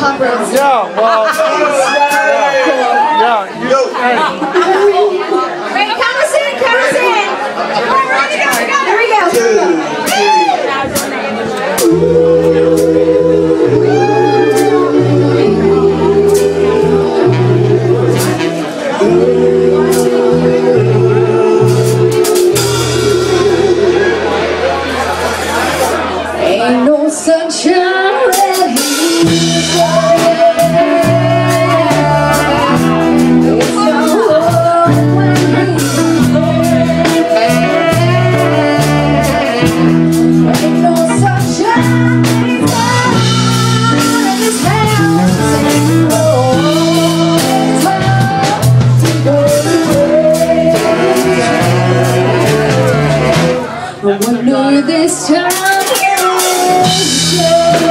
Yeah, well, I wonder this time. wonder